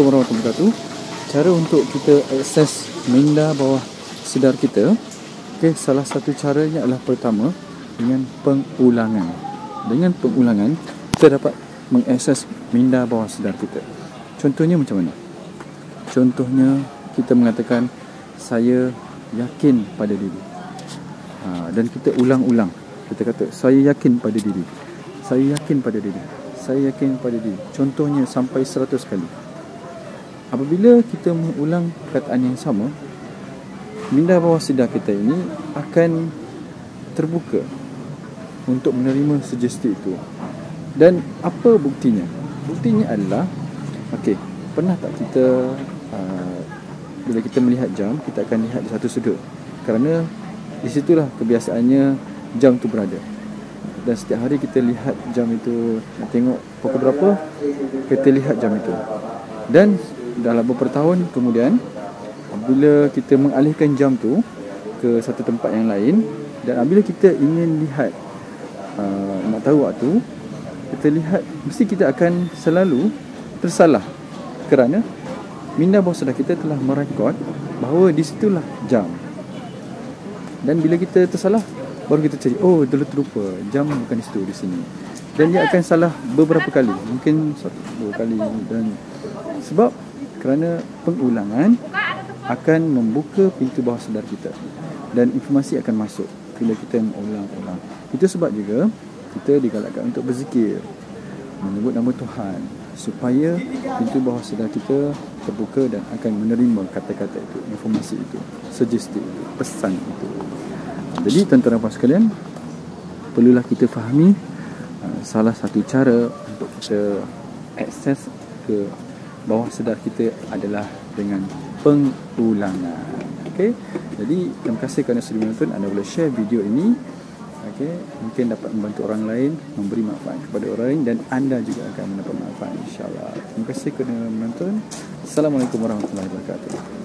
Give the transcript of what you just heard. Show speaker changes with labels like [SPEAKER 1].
[SPEAKER 1] Assalamualaikum warahmatullahi wabarakatuh. Cara untuk kita akses minda bawah sedar kita, okay, salah satu caranya adalah pertama dengan pengulangan. Dengan pengulangan, kita dapat mengakses minda bawah sedar kita. Contohnya macam mana? Contohnya kita mengatakan saya yakin pada diri. Ha, dan kita ulang-ulang. Kita kata saya yakin pada diri. Saya yakin pada diri. Saya yakin pada diri. Contohnya sampai 100 kali. Apabila kita mengulang perkataan yang sama, minda bawah sedar kita ini akan terbuka untuk menerima sugesti itu. Dan apa buktinya? Buktinya adalah okey, pernah tak kita uh, bila kita melihat jam, kita akan lihat di satu sudut. Kerana di situlah kebiasaannya jam tu berada. Dan setiap hari kita lihat jam itu, tengok pukul berapa, kita lihat jam itu. Dan dalam beberapa tahun kemudian bila kita mengalihkan jam tu ke satu tempat yang lain dan bila kita ingin lihat uh, nak tahu waktu kita lihat mesti kita akan selalu tersalah kerana minda bawah sadar kita telah merekod bahawa di situlah jam. Dan bila kita tersalah baru kita cari oh terlupa jam bukan di situ di sini dan dia akan salah beberapa kali mungkin satu dua kali dan sebab kerana pengulangan akan membuka pintu bawah sedar kita dan informasi akan masuk bila kita mengulang-ulang. Itu sebab juga kita digalakkan untuk berzikir menyebut nama Tuhan supaya pintu bawah sedar kita terbuka dan akan menerima kata-kata itu, informasi itu, sugesti itu, pesan itu. Jadi tuan-tuan dan sekalian, perlulah kita fahami salah satu cara untuk kita akses ke bawah sedar kita adalah dengan pengulangan. Okey. Jadi terima kasih kerana sudah menonton. Anda boleh share video ini. Okey, mungkin dapat membantu orang lain, memberi manfaat kepada orang lain dan anda juga akan mendapat manfaat insya-Allah. Terima kasih kerana menonton. Assalamualaikum warahmatullahi wabarakatuh.